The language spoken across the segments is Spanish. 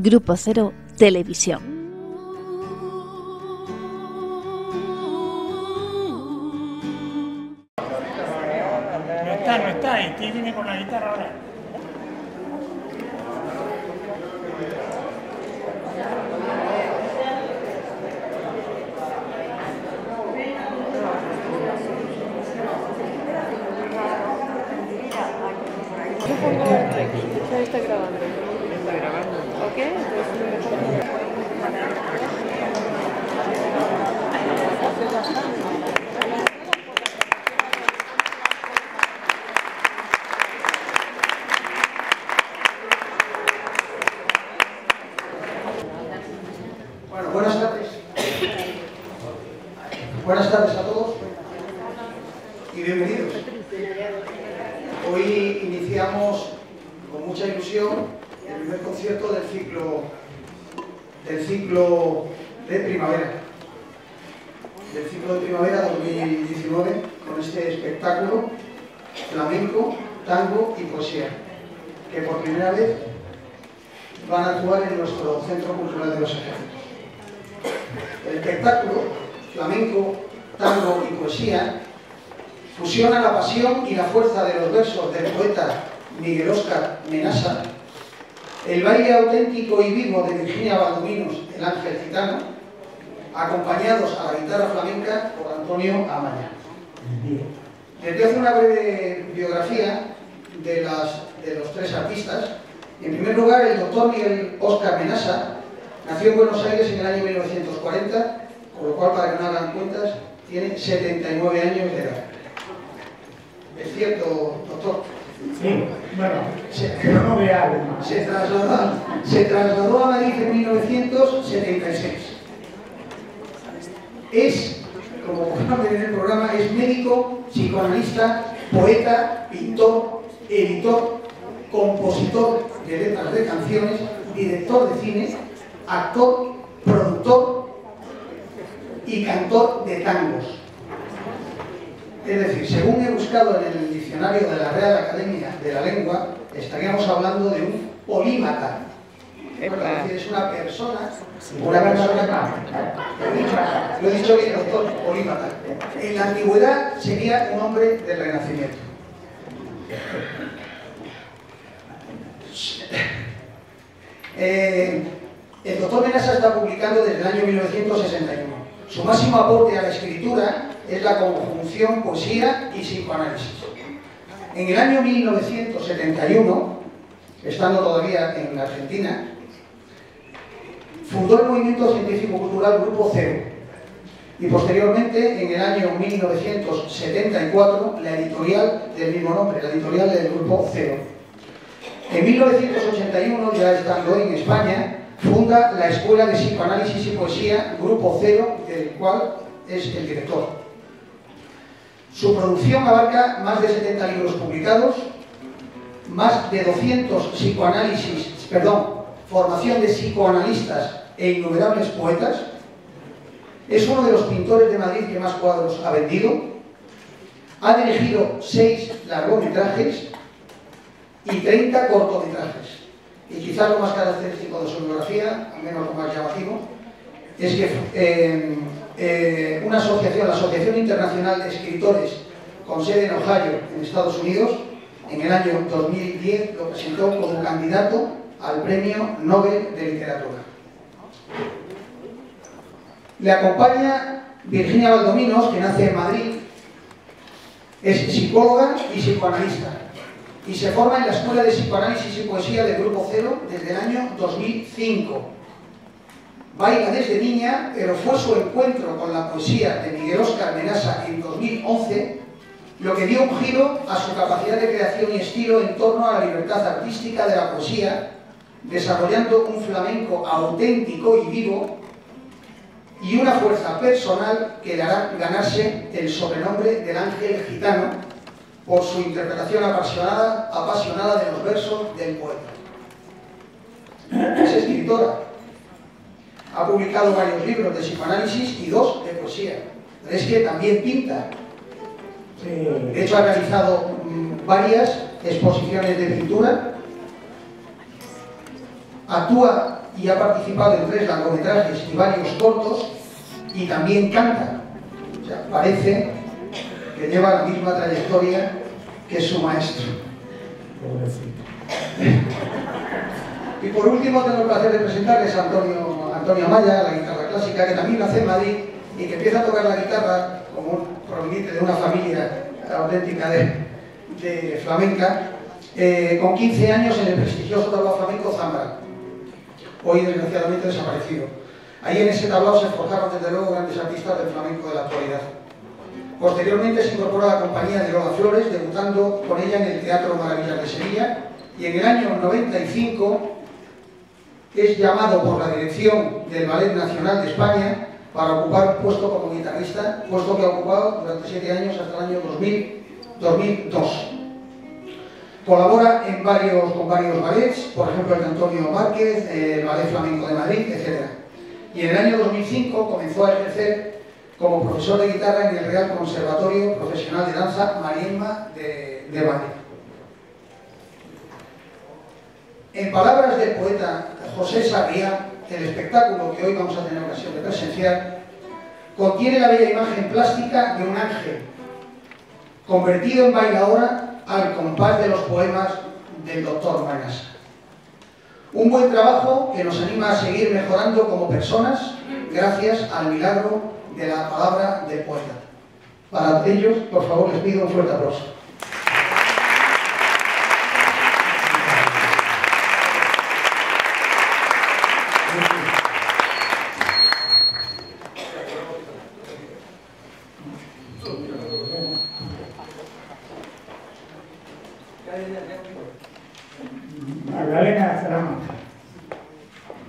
Grupo Cero Televisión. No está, no está, y que viene con la guitarra ahora. Ya está grabando. Está grabando. Ok, entonces me dejo- Bueno, buenas tardes. Buenas tardes a todos y bienvenidos. Hoy iniciamos con mucha ilusión el primer concierto del ciclo del ciclo de primavera. Del ciclo de primavera 2019 con este espectáculo flamenco, tango y poesía, que por primera vez van a actuar en nuestro Centro Cultural de los Ejércitos. El espectáculo, flamenco, tango y poesía, fusiona la pasión y la fuerza de los versos del poeta Miguel Óscar Menasa, el baile auténtico y vivo de Virginia Baldominos, el ángel gitano, acompañados a la guitarra flamenca por Antonio Amaña. Les voy a hacer una breve biografía de, las- de los tres artistas. En primer lugar, el doctor Miguel Óscar Menasa nació en Buenos Aires en el año 1940, con lo cual, para que no hagan cuentas, tiene 79 años de edad. ¿Es cierto, doctor? Sí, bueno, Se, pero no se trasladó, se trasladó a Madrid en 1976. Es, como podemos ver en el programa, es médico, psicoanalista, poeta, pintor, editor, compositor de letras de canciones, director de cine, actor, productor y cantor de tangos. Es decir, según he buscado en el diccionario de la Real Academia de la Lengua, estaríamos hablando de un polímata. Es decir, es una persona, una persona, lo he dicho bien, doctor, polímata. En la antigüedad sería un hombre del Renacimiento. Eh, el doctor Menasa está publicando desde el año 1961. Su máximo aporte a la escritura es la conjunción poesía y psicoanálisis. En el año 1971, estando todavía en Argentina, fundó el movimiento científico-cultural Grupo Cero y posteriormente, en el año 1974, la editorial del mismo nombre, la editorial del Grupo Cero. En 1981, ya estando en España, funda la Escuela de Psicoanálisis y Poesía Grupo Cero, del cual es el director. Su producción abarca más de 70 libros publicados, más de 200 psicoanálisis, perdón, formación de psicoanalistas e innumerables poetas. Es uno de los pintores de Madrid que más cuadros ha vendido. Ha dirigido seis largometrajes y 30 cortometrajes. Y quizás lo más característico de su biografía, al menos lo más llamativo, es que eh, eh, una asociación, la Asociación Internacional de Escritores, con sede en Ohio, en Estados Unidos, en el año 2010 lo presentó como candidato al Premio Nobel de Literatura. Le acompaña Virginia Valdominos, que nace en Madrid, es psicóloga y psicoanalista y se forma en la Escuela de Psicoanálisis y Poesía del Grupo Cero desde el año 2005. Baila desde niña, pero fue su encuentro con la poesía de Miguel Óscar Menasa en 2011 lo que dio un giro a su capacidad de creación y estilo en torno a la libertad artística de la poesía, desarrollando un flamenco auténtico y vivo y una fuerza personal que le hará ganarse el sobrenombre del ángel gitano por su interpretación apasionada, apasionada de los versos del poeta. Es escritora. Ha publicado varios libros de psicoanálisis y dos de poesía. Pero es que también pinta. De hecho, ha realizado mm, varias exposiciones de pintura. Actúa y ha participado en tres largometrajes y varios cortos y también canta. O sea, parece que lleva la misma trayectoria que su maestro. Y por último tengo el placer de presentarles a Antonio, Antonio Amaya, la guitarra clásica, que también nace en Madrid y que empieza a tocar la guitarra como proveniente de una familia auténtica de, de flamenca, eh, con 15 años en el prestigioso tablao flamenco Zambra, hoy desgraciadamente desaparecido. Ahí en ese tablao se forjaron desde luego grandes artistas del flamenco de la actualidad. Posteriormente se incorporó a la compañía de Lola Flores, debutando con ella en el Teatro Maravillas de Sevilla, y en el año 95 es llamado por la dirección del Ballet Nacional de España para ocupar puesto como guitarrista, puesto que ha ocupado durante siete años hasta el año 2000, 2002. Colabora con varios ballets, por ejemplo el de Antonio Márquez, el Ballet Flamenco de Madrid, etc. Y en el año 2005 comenzó a ejercer como profesor de guitarra en el Real Conservatorio Profesional de Danza Mariemma de, de. En palabras del poeta José Sarriá, el espectáculo que hoy vamos a tener ocasión de presenciar contiene la bella imagen plástica de un ángel convertido en bailadora al compás de los poemas del doctor Manasa. Un buen trabajo que nos anima a seguir mejorando como personas gracias al milagro de la palabra del poeta. Para ellos, por favor, les pido un fuerte aplauso. Magdalena Salamanca.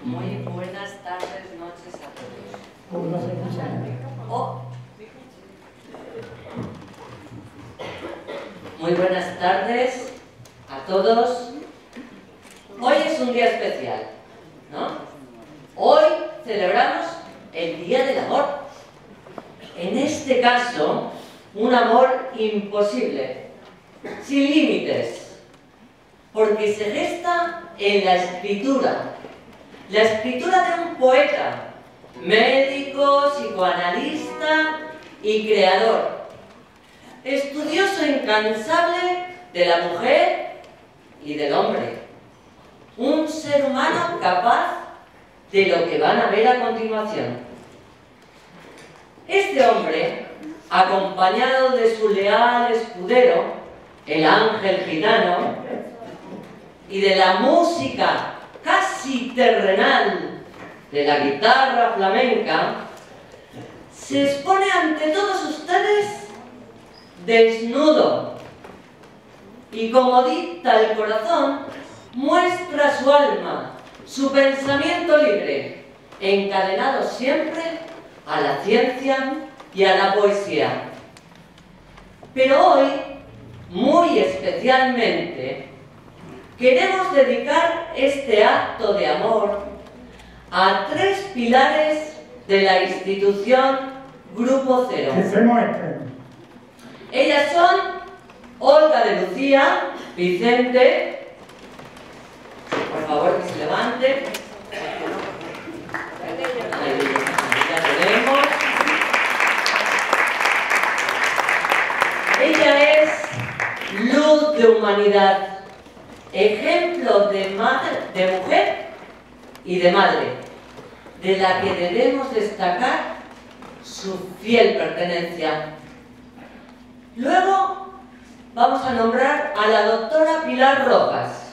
Muy buenas tardes, noches a todos. Oh, no se escucha. Oh. Muy buenas tardes a todos. Hoy es un día especial, ¿no? Hoy celebramos el Día del Amor. En este caso, un amor imposible, sin límites, porque se gesta en la escritura, la escritura de un poeta, médico, psicoanalista y creador, estudioso incansable de la mujer y del hombre, un ser humano capaz de lo que van a ver a continuación. Este hombre, acompañado de su leal escudero, el ángel gitano, y de la música casi terrenal de la guitarra flamenca, se expone ante todos ustedes desnudo y como dicta el corazón, muestra su alma, su pensamiento libre, encadenado siempre a la ciencia y a la poesía. Pero hoy, muy especialmente, queremos dedicar este acto de amor a tres pilares de la institución Grupo Cero. Que se. Ellas son Olga de Lucía, Vicente, por favor que se levante. Ahí, ya tenemos. Ella es luz de humanidad, ejemplo de, madre, de mujer y de madre, de la que debemos destacar su fiel pertenencia. Luego vamos a nombrar a la doctora Pilar Rojas.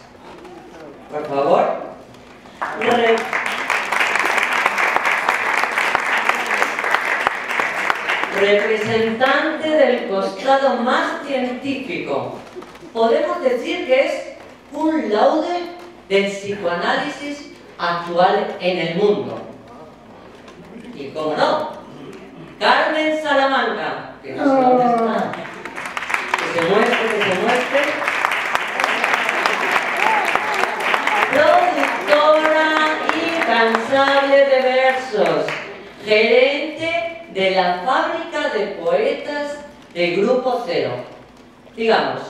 Por favor. Re- representante del costado más científico. Podemos decir que es un laude del psicoanálisis actual en el mundo. Y cómo no, Carmen Salamanca, que no sé dónde está. Que se muestre, que se muestre. Productora incansable de versos, gerente de la fábrica de poetas de Grupo Cero. Digamos,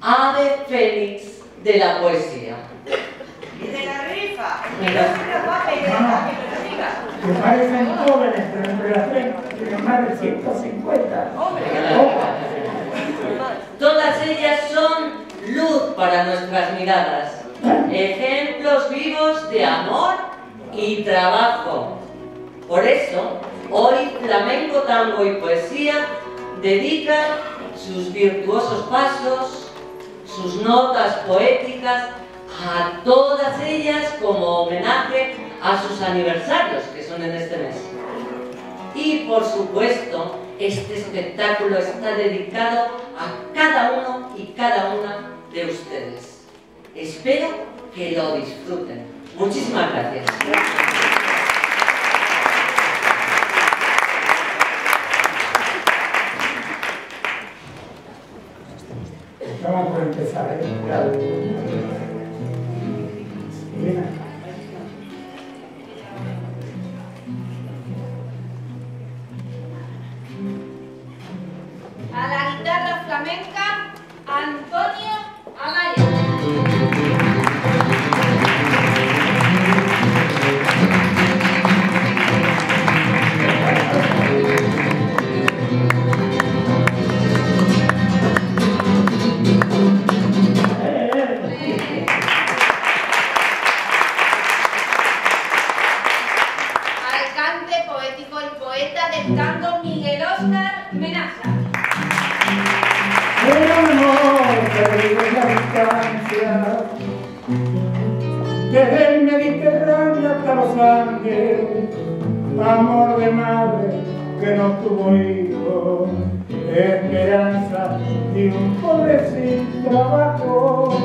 ave fénix de la poesía. Y de la rifa. No. que parecen jóvenes, pero entre las tres tienen más de 150. Hombre, Todas ellas son luz para nuestras miradas, ejemplos vivos de amor y trabajo. Por eso, hoy Flamenco, Tango y Poesía dedican sus virtuosos pasos, sus notas poéticas a todas ellas como homenaje a sus aniversarios, que son en este mes. Y por supuesto, este espectáculo está dedicado a cada uno y cada una de ustedes. Espero que lo disfruten. Muchísimas gracias. Vamos por empezar, ¿eh? Flamenca, Antonio Amaya. Amor de madre que no tuvo hijos Esperanza de un pobre sin trabajo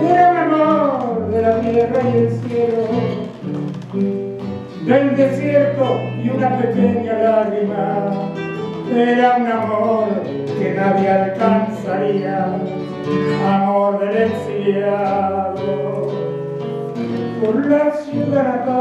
el amor de la tierra y el cielo del desierto y una pequeña lágrima. Era un amor que nadie por la ciudad natal.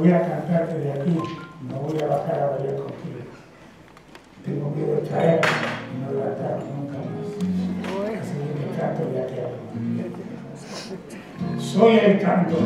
Voy a cantarte de aquí, no voy a bajar a bailar contigo. Tengo miedo de traer y no levantar nunca más. Así que me canto de aquí a Soy el canto.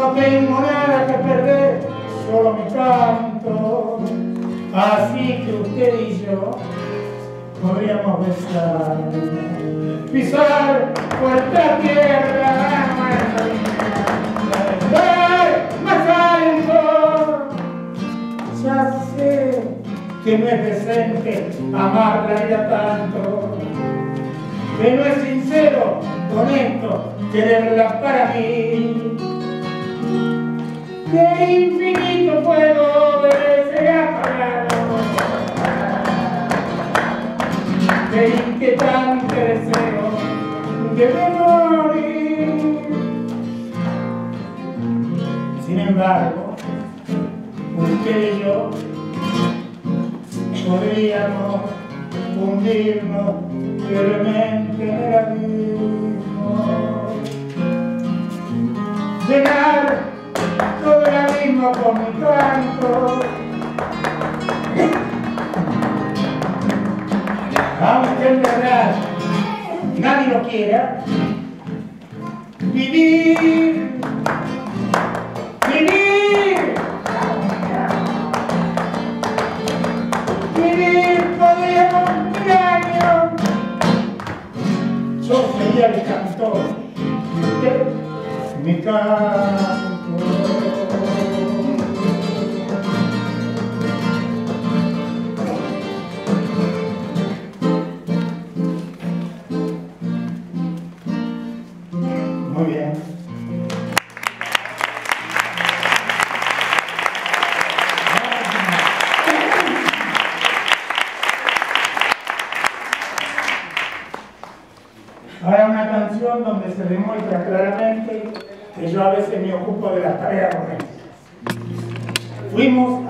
No tengo nada que perder, solo mi canto, así que usted y yo podríamos besar, pisar fuerte tierra, dar más alto, ya sé que no es decente amar la tanto, que no es sincero, honesto, quererla para mí. Que infinito fuego debe ser apagado, que inquietante deseo debe morir. Sin embargo, usted y yo podríamos hundirnos firmemente en el yo con mi canto. Aunque en verdad nadie lo quiera, vivir, vivir, se demuestra claramente que yo a veces me ocupo de las tareas domésticas. Fuimos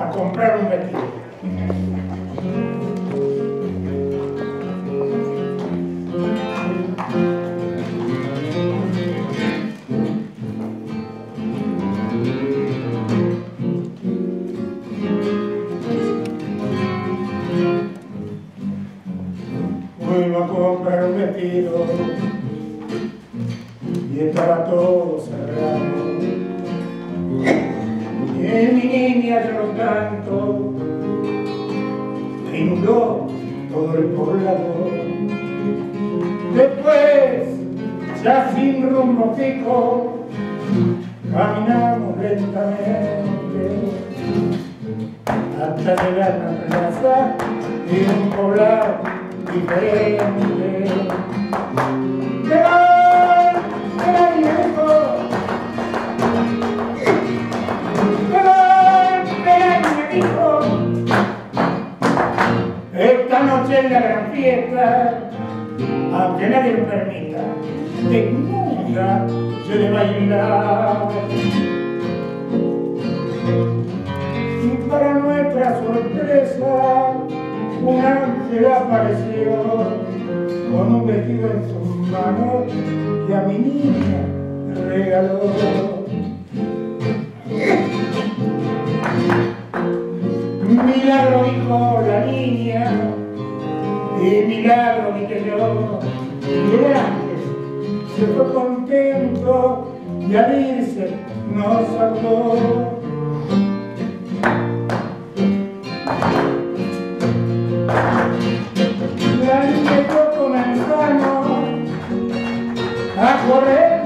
a correr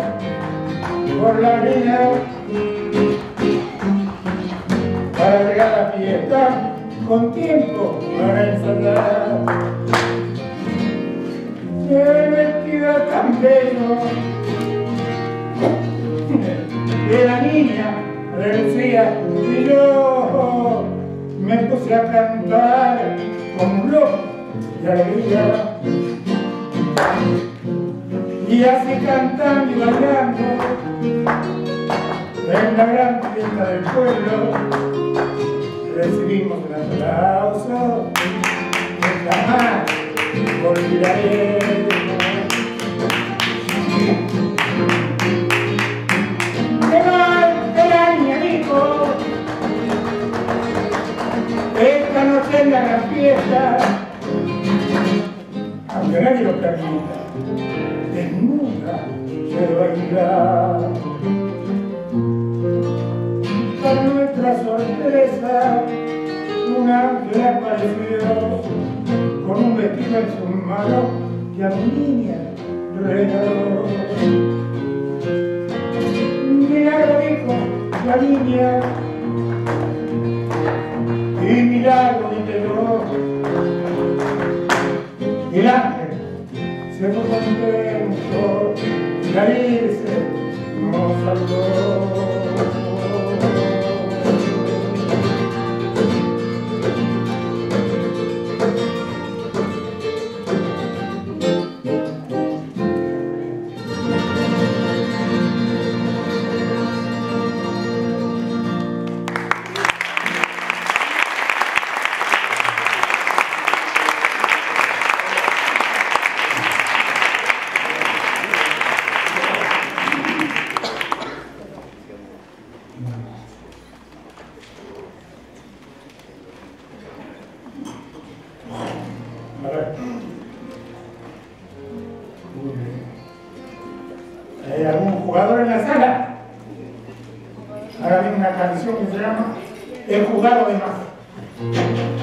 por la arena para llegar a la fiesta con tiempo para ensayar. Qué vestido tan bello que la niña relucía y yo me puse a cantar como un loco de alegría. Y así cantando y bailando en la gran fiesta del pueblo recibimos un aplauso que jamás olvidaré. Esta noche en la gran fiesta, aunque nadie lo permita, se bailar. Nuestra sorpresa, un ángel apareció con un vestido en sus manos que a mi niña regaló. Milagro dijo la niña, y milagro. Y el ángel se fue contento irse nos saludó. Hagan una canción que se llama He jugado de más.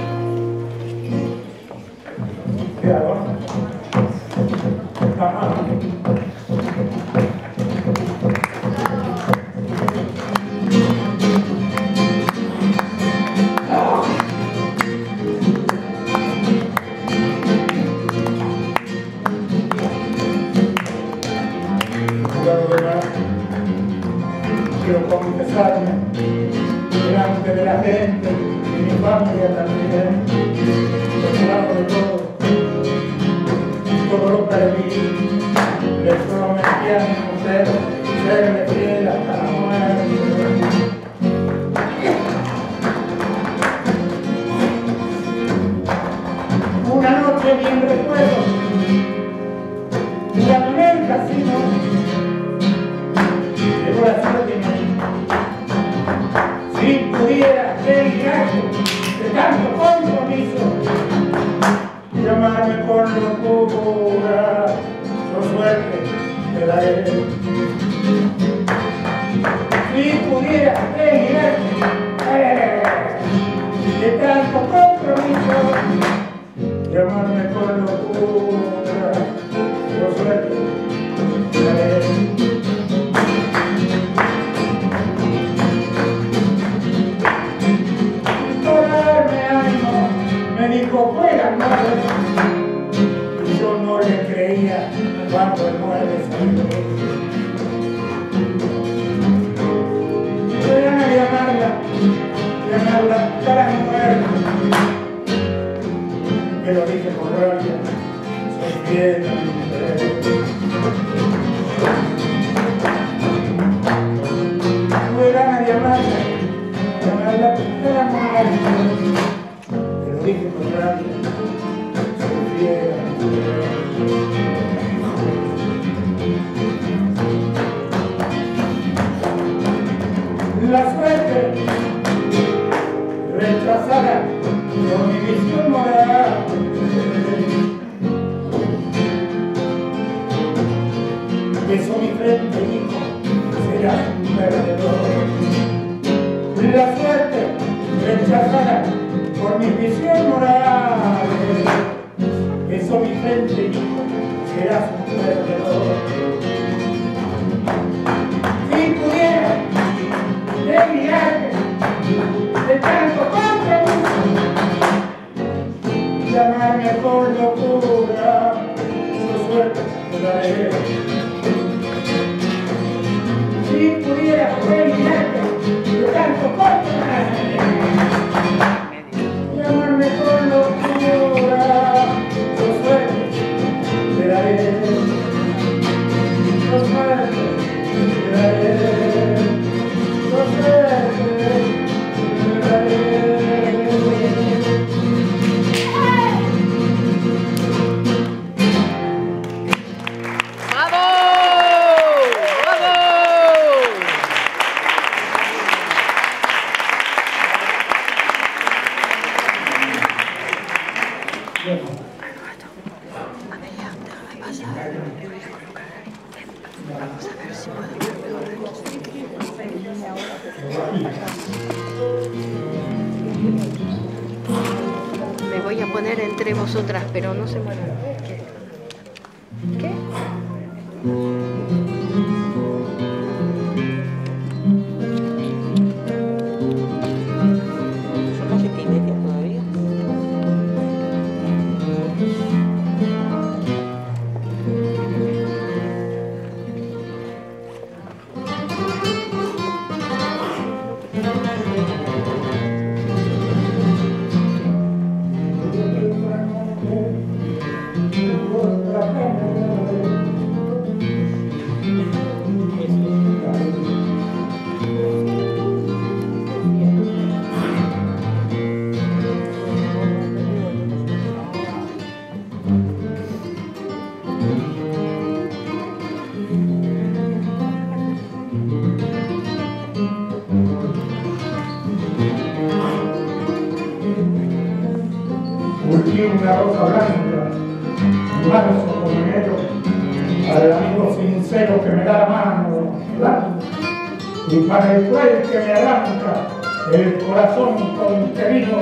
y para el cual que me arranca el corazón conterido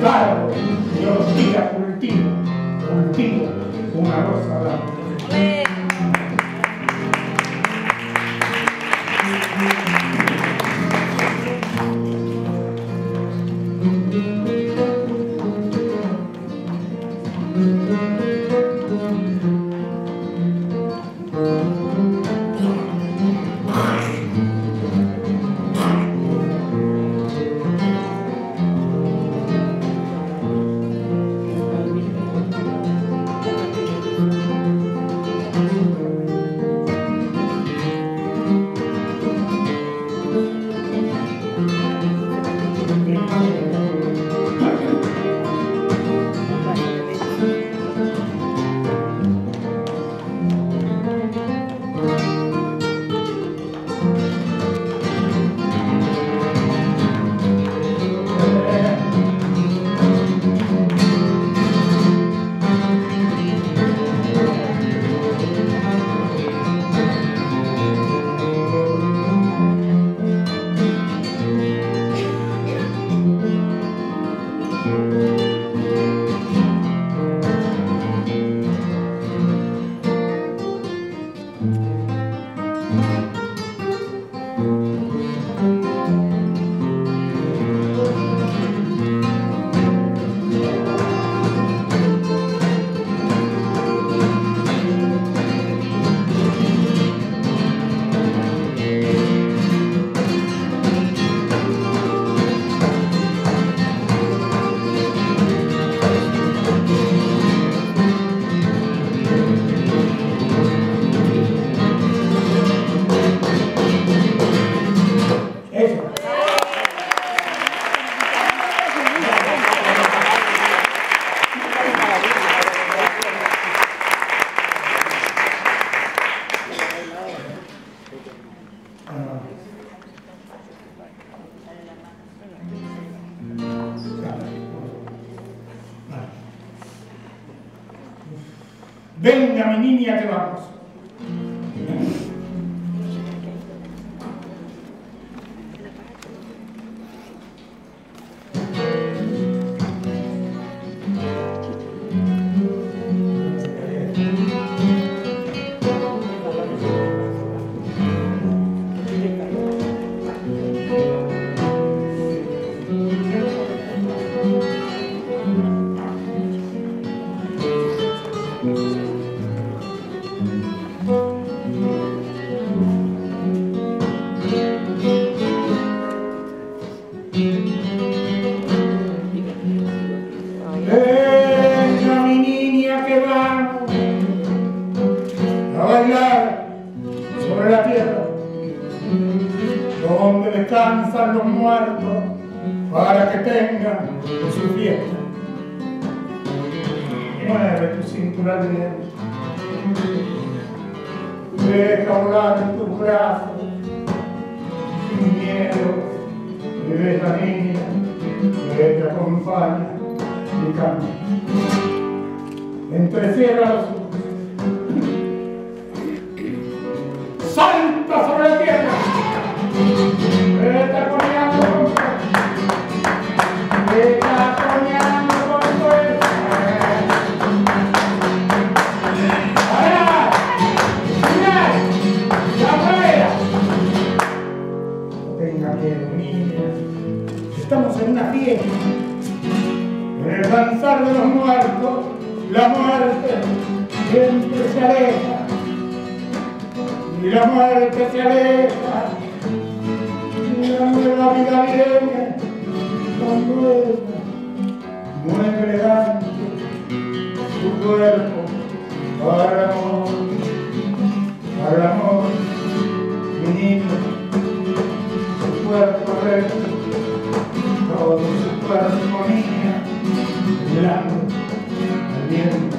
cargo, yo siga cultivo, cultivo una rosa blanca. y la muerte se aleja, y la vida viene con nueva, mueve ancho su cuerpo para amor, para amor, niño, su cuerpo recto, todo su cuerpo niña, mirando al viento.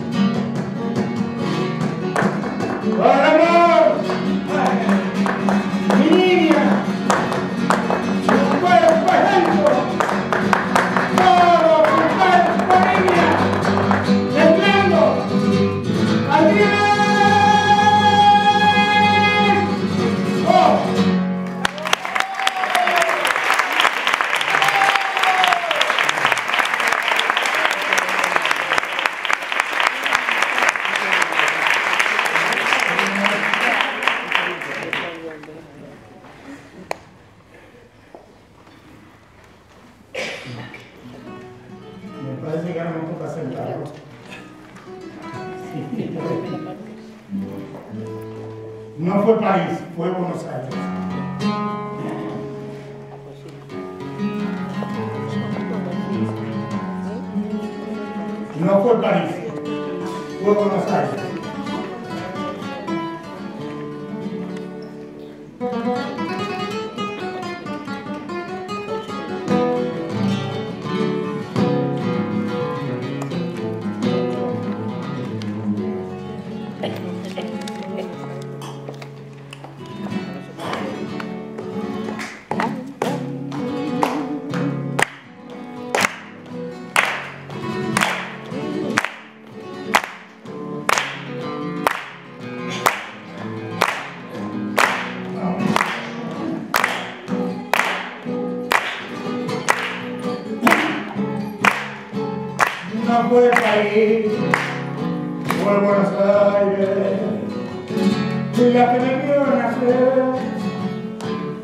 Para amor,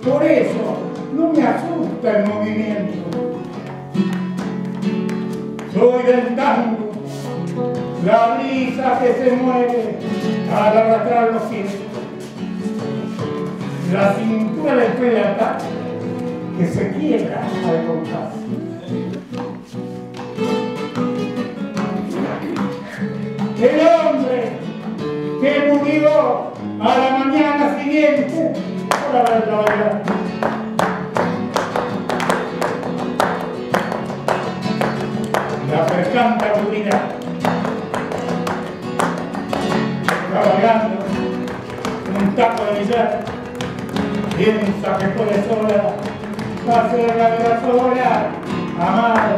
Por eso no me asusta el movimiento. Soy del tango, la brisa que se mueve al arrastrar los pies. La cintura del pelota que se quiebra al compás. La percanta aburrida, cabalgando un taco de billar, piensa que puede sola la vida sola, amar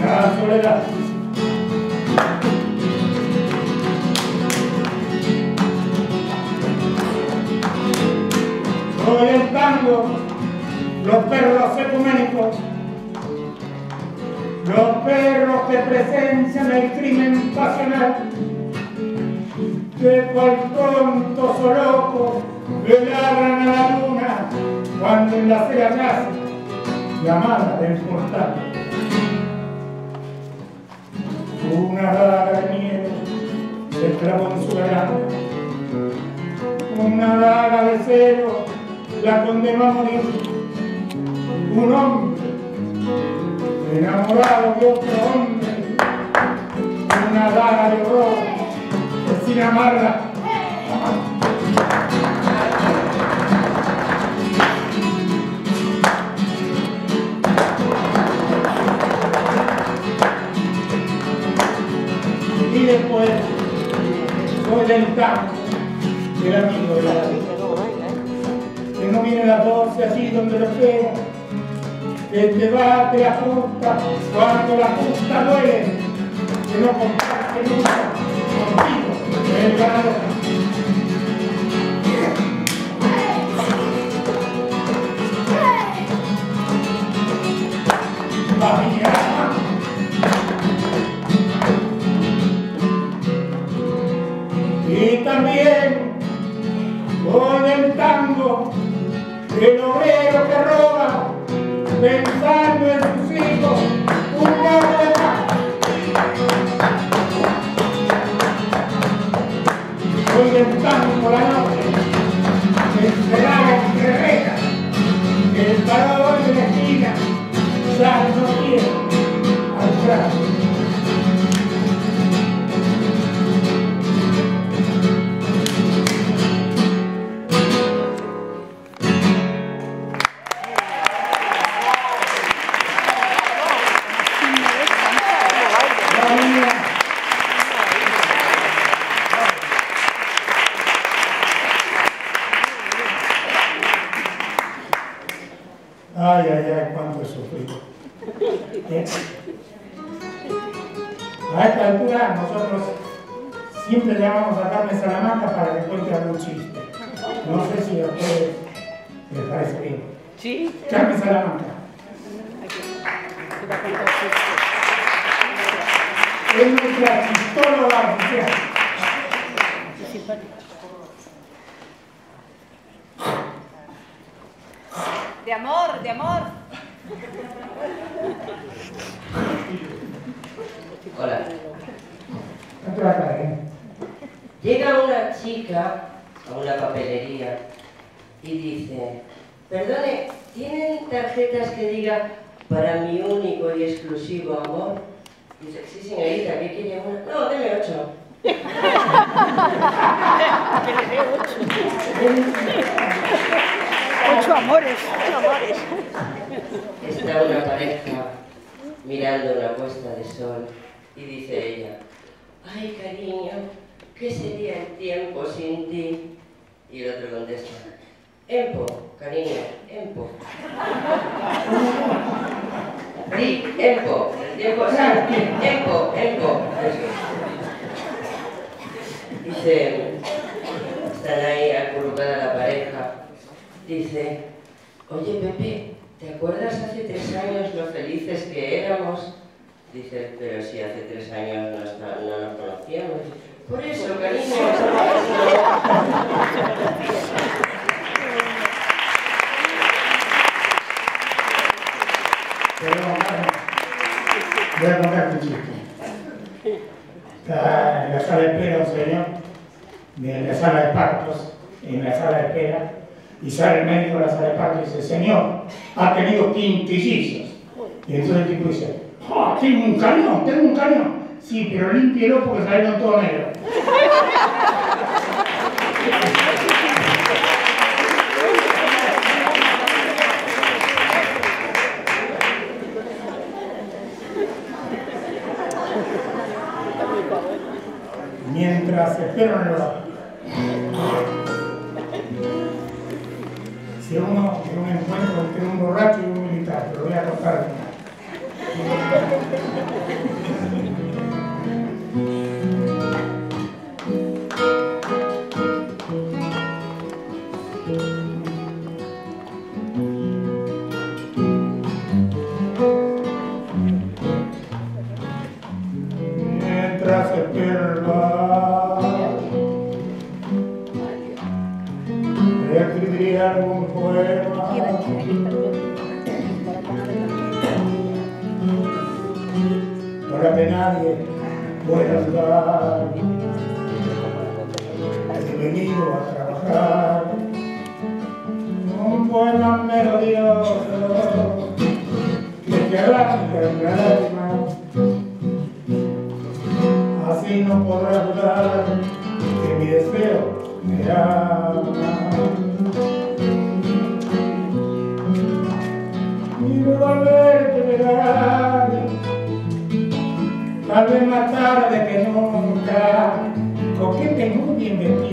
la soledad. Tango, los perros ecuménicos, los perros que presencian el crimen pasional, que cual tontos o locos le ladran a la luna cuando en la acera yace llamada del portal. Una daga de nieve se clavó en su garganta, una daga de celo la condenó a morir. Un hombre enamorado de otro hombre, una daga de horror, que sin amarla. Y después soy del campo, el amigo de la vida que no viene las doce allí donde lo espera, que te va, te ajusta cuando la justa duele, que no comparte nunca contigo el ganador. Y también con el tango el obrero que roba, pensando en sus hijos, un de paz. Hoy estamos por la noche, encerrado en que el parador de la esquina ya no quiere atrás. Empo, Empo. Eso. Dice, están ahí acurrucada la pareja. Dice, oye Pepe, ¿te acuerdas hace tres años lo felices que éramos? Dice, pero si hace tres años no, está- no nos conocíamos. Por eso, cariño. Pero, en la sala de espera un señor, en la sala de partos, en la sala de espera, y sale el médico de la sala de partos y dice, señor, ha tenido quintillizos. Y entonces el tipo dice, "Ah, tengo un cañón, tengo un cañón. Sí, pero límpielo porque salieron todo negro. Mientras esperan en el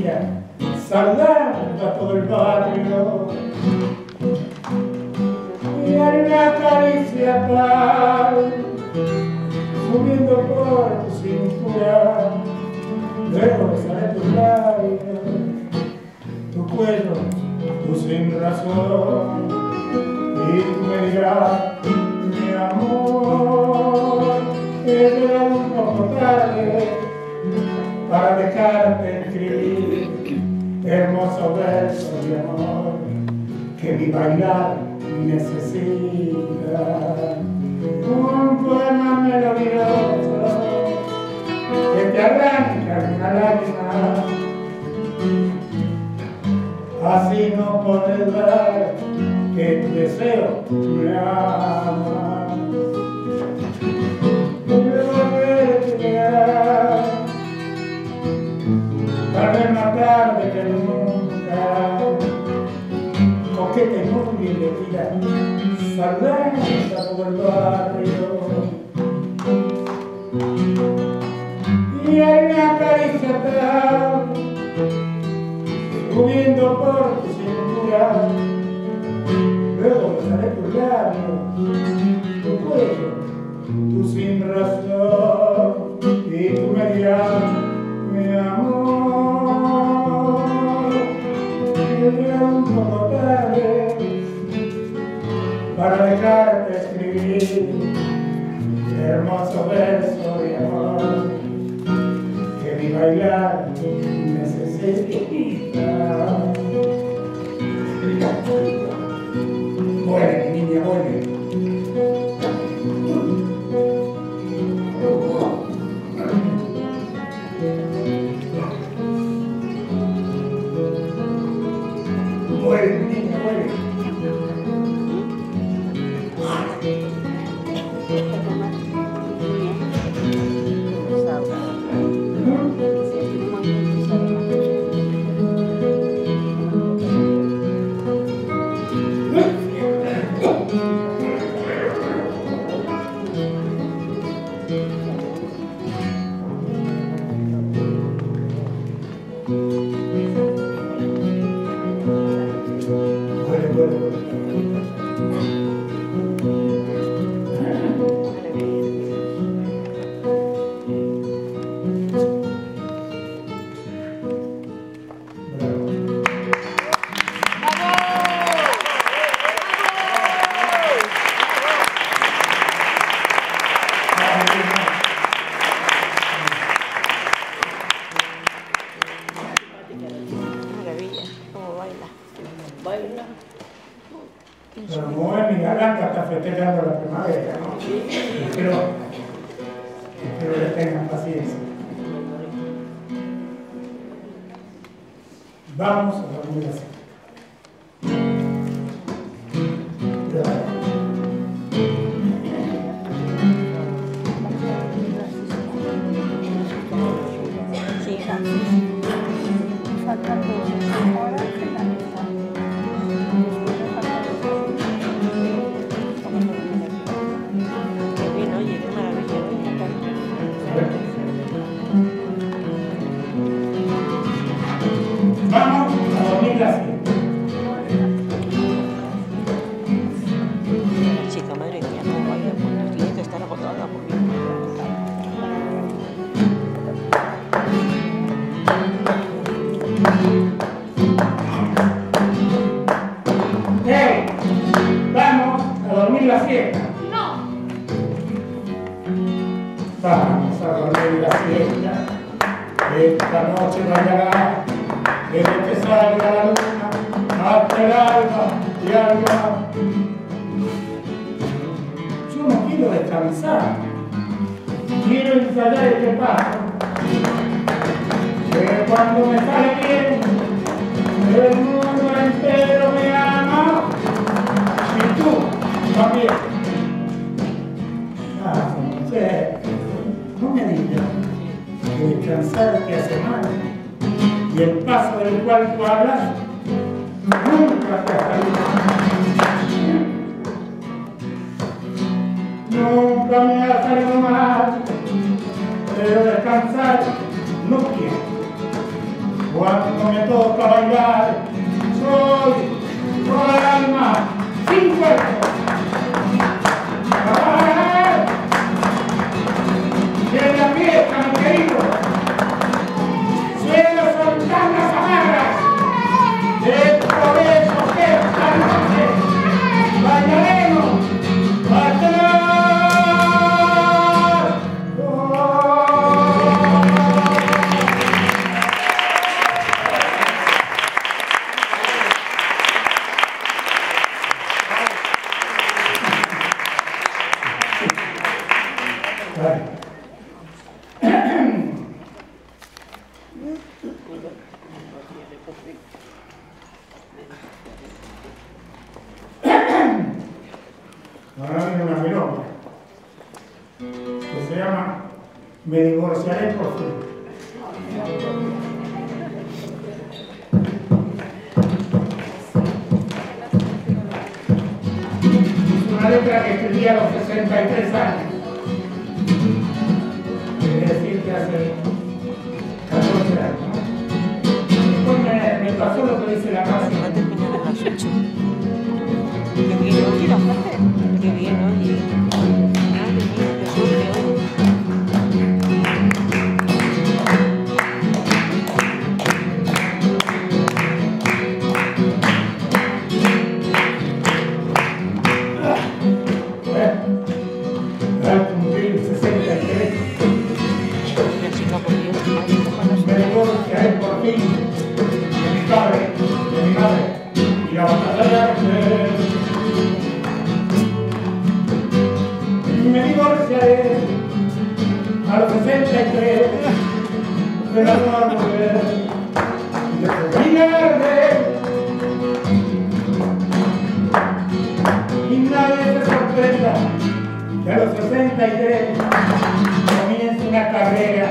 vestida, saludando a todo el barrio. Y dar una caricia tal subiendo por tu cintura, luego besaré tus labios, tu cuello, tu sin razón, y tú me mi amor, he llegado un poco tarde para dejarte hermoso verso de amor que mi bailar necesita un poema melodioso que te arranca una lágrima. Así no podré dar que tu deseo me ama. Bien vestida, saludando por el barrio. Y hay una caricia atrás, subiendo por tu cintura, luego besaré tus labios, tu cuello, tu sin razón, para dejarte escribir hermoso verso de amor que mi bailar necesita. Del me divorciaré a los 63 de la nueva mujer de Sevilla Y nadie se sorprenda que a los 63 comience una carrera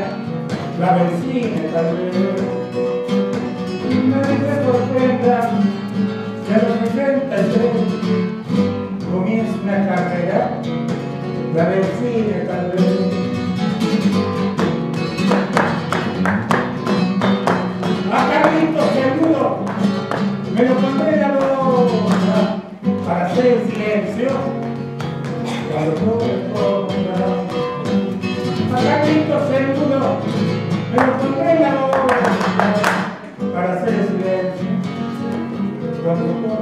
la vecina tal vez. Y nadie se sorprenda que a los 63 comience una carrera la vecina tal vez. A ah, Carlitos seguro me lo compré a los para hacer silencio. Cuando no A Carlitos seguro me lo compré a los para hacer silencio. Cuando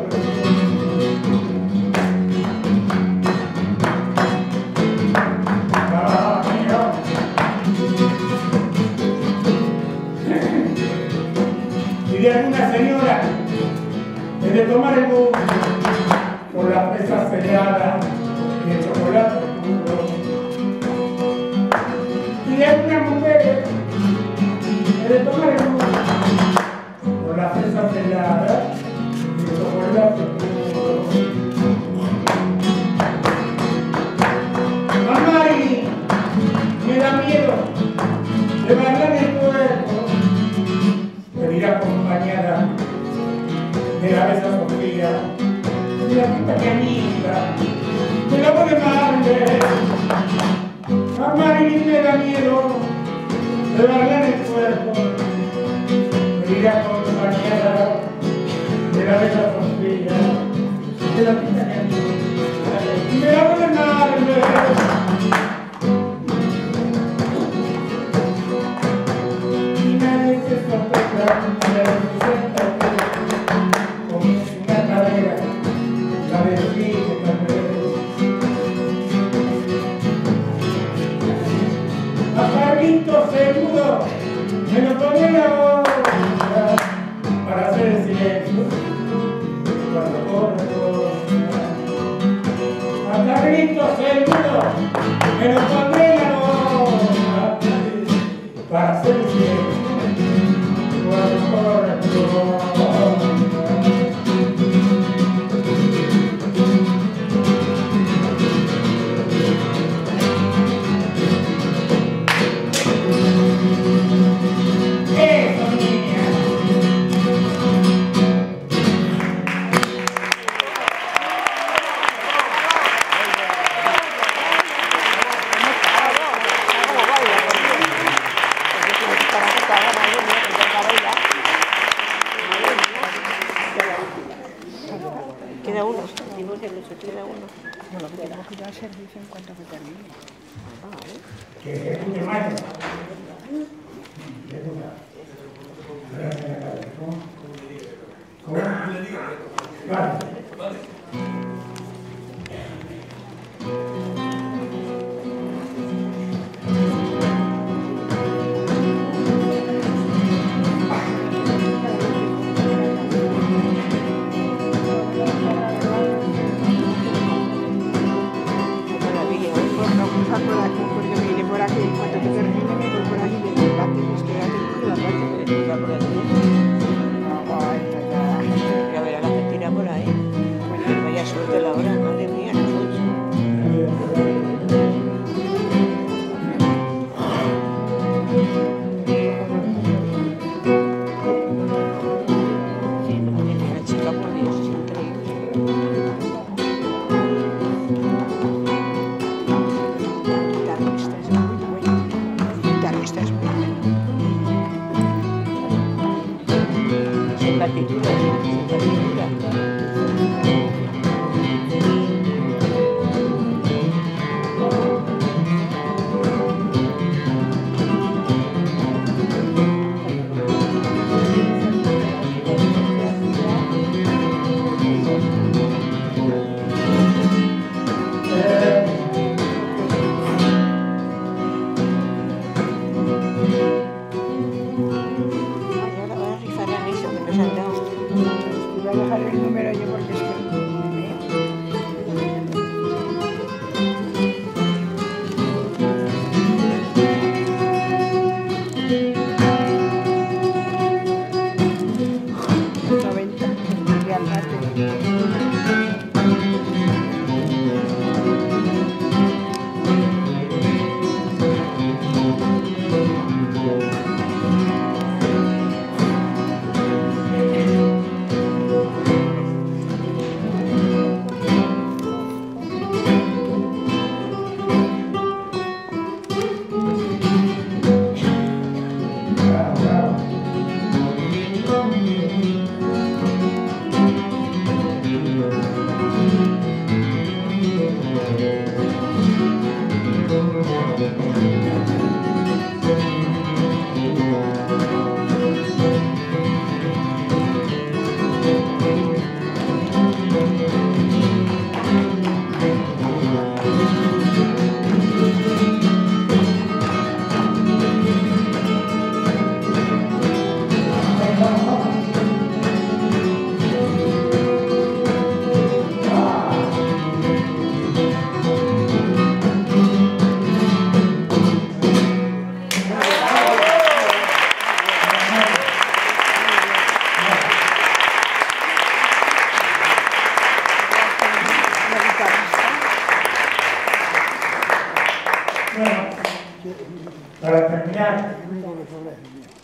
me ¡Bravo! ¡Melatonina! Para hacer el silencio. Cuando corro, Hasta gritos el mundo. ¡Melatonina! Para hacer el silencio.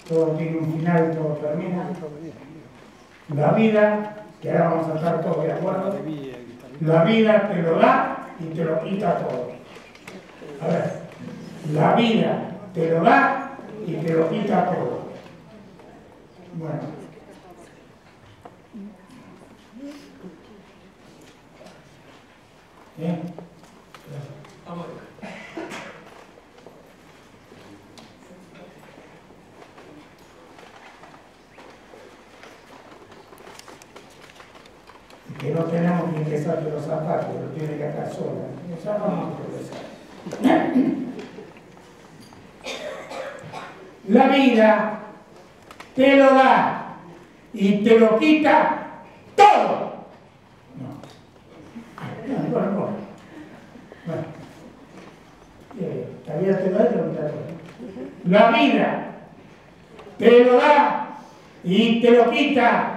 Todo tiene un final y todo termina. La vida, que ahora vamos a estar todos de acuerdo, la vida te lo da y te lo quita todo. A ver, la vida te lo da y te lo quita todo. Bueno. Bien. Y que no tenemos ni que sacar los zapatos, lo La te lo te lo quita. No. Eh, La vida te lo da y te lo quita todo. La vida te lo da y te lo quita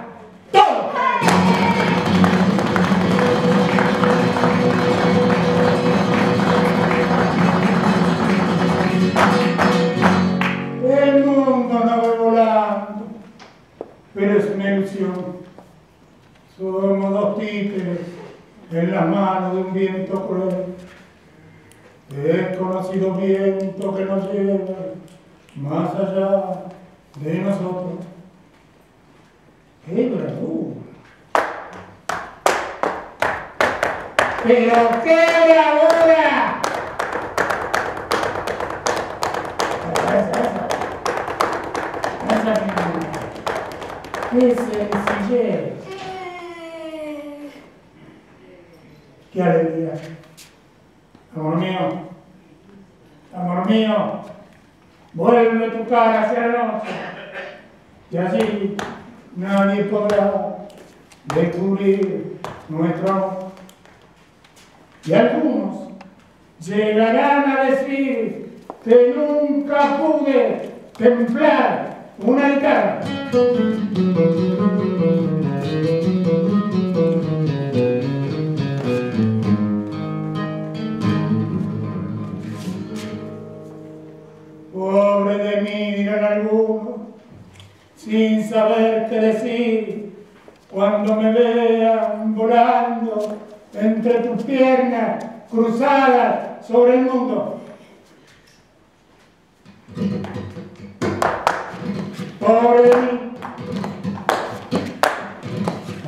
cuando me vean volando entre tus piernas cruzadas sobre el mundo. Pobre de mí,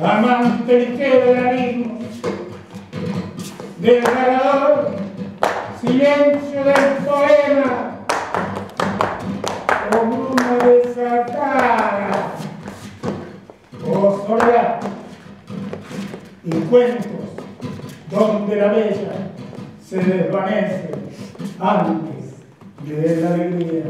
amante ligero del abismo, desgarrador silencio del poema, como una desatada, soledad, y cuentos donde la bella se desvanece antes de la alegría.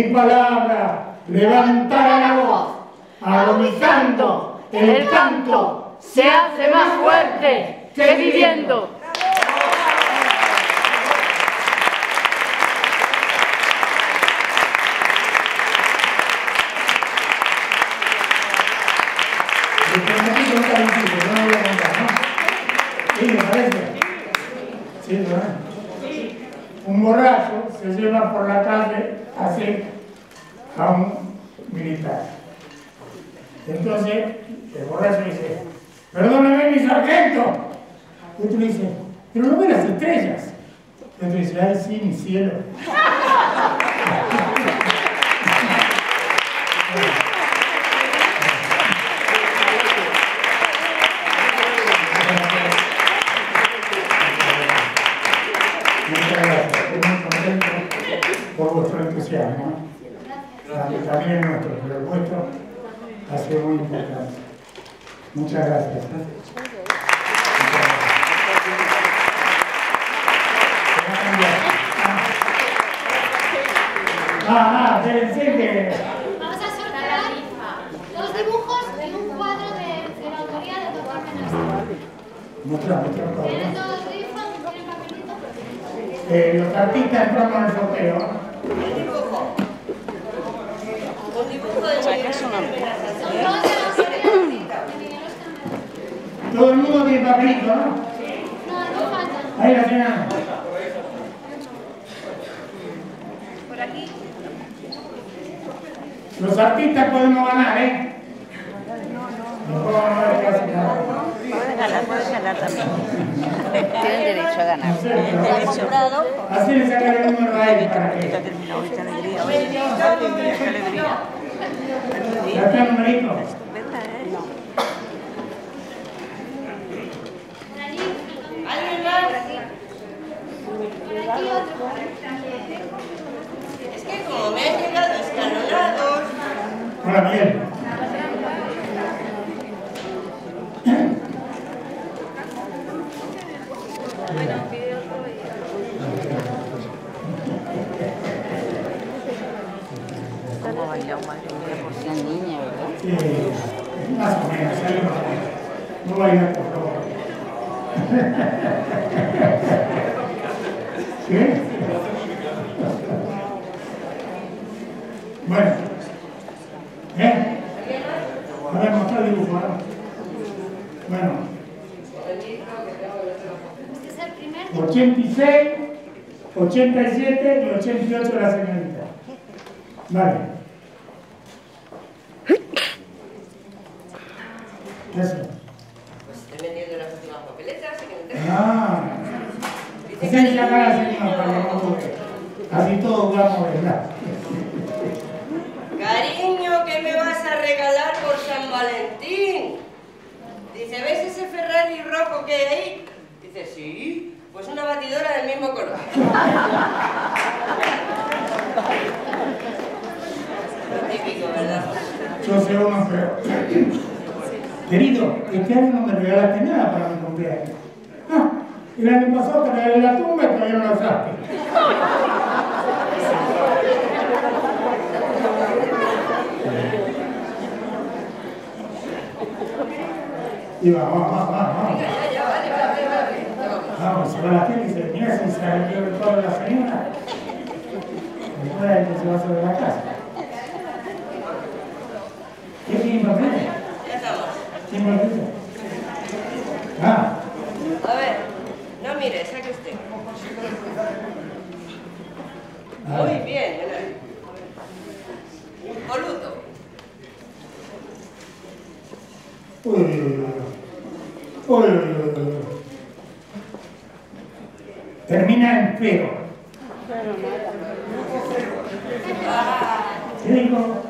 Mi palabra levantará la voz, agonizando el canto se hace más fuerte que viviendo. Un borracho se lleva por la calle así a un militar. Entonces, el borracho dice, perdóname mi sargento. Y otro dice, pero no ve las estrellas. Y otro dice, ay sí, mi cielo. entusiasmo. Ah, que También es nuestro, pero el vuestro ha sido muy importante. Muchas gracias. Muchas gracias. Ah, ah, espérense que... Vamos a sortear. Dos dibujos y un cuadro de, de la autoría de Doctor Menastre. Muestra, muestra, por Tienen favor. dos rifas, tienen papelito. Eh, los artistas entramos en el sorteo. Un dibujo de Son dos de la autoría de Miguel Oscar. Todo el mundo tiene papelito, ¿no? No, no faltan. Ahí la tenemos. Por aquí. Los artistas podemos ganar, ¿eh? No, no, no, ganar, puedes ganar también. Tienen derecho a ganar. Así le sacaré el número a él esta alegría. Qué alegría. El numerito. ¿Verdad, eh? ¿Alguien más? Es que como me han llegado escalonados, Hola, Miguel. Vale. ¿Qué es eso? pues estoy metiendo las últimas papeletas y que no te... Ah, esa es la cara, señor, para que no dude. Así todos vamos, ¿verdad? Cariño, ¿qué me vas a regalar por San Valentín? Dice, ¿ves ese Ferrari rojo que hay ahí? Dice, sí, pues una batidora del mismo color. Típico, ¿verdad? Sé uno, pero... Querido, este año no me regalaste nada para mi cumpleaños. Ah, el año pasado te regalé la tumba y todavía no la usaste. Y vamos, vamos, vamos, vamos. Se va la gente y dice, mira si se el todo de la señora. Después se va a sobre la casa. Estamos. ¿Tiene papel? Ah, A ver, no mire, saque usted. a Muy bien. Impoluto. Uy, uy. Termina en pero. ¿Qué dijo?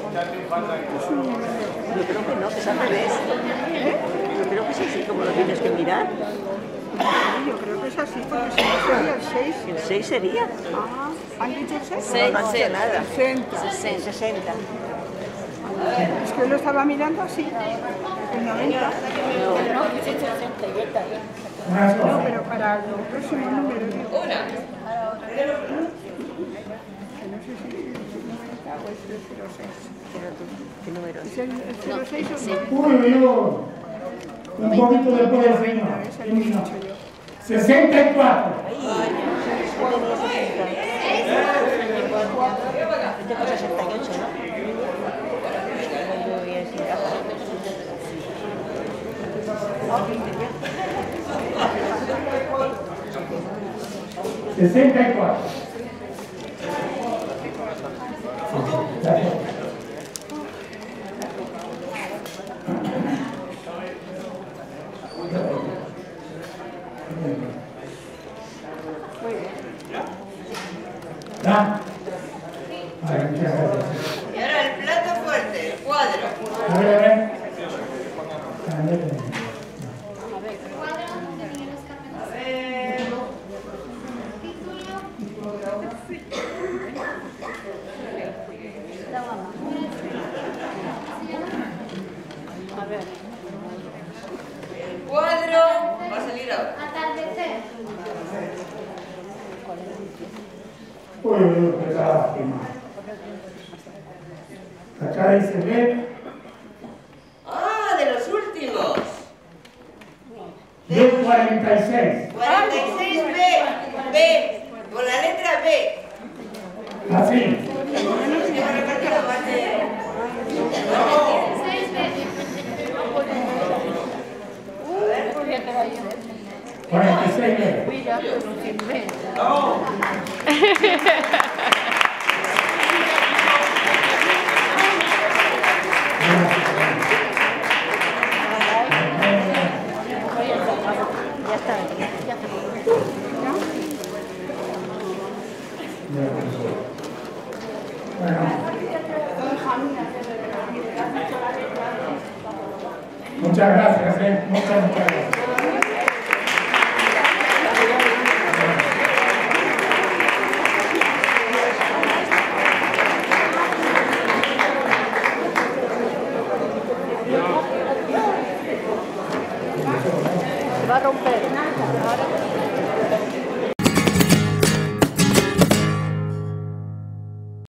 Yo creo que no, que es al. Yo creo que es así como lo tienes que mirar. Yo creo que es así, porque si no sería el 6. El 6 sería. Ah, ¿han dicho el 6? No, no nada. 60. 60. Es que lo estaba mirando así. El 90. Unas No, cosas. pero para el próximo número. Una. No ¿Qué número ¿Es es? el, el 06 o no? Uy, uy, uy. Un poquito yo. 64. Este fue 68,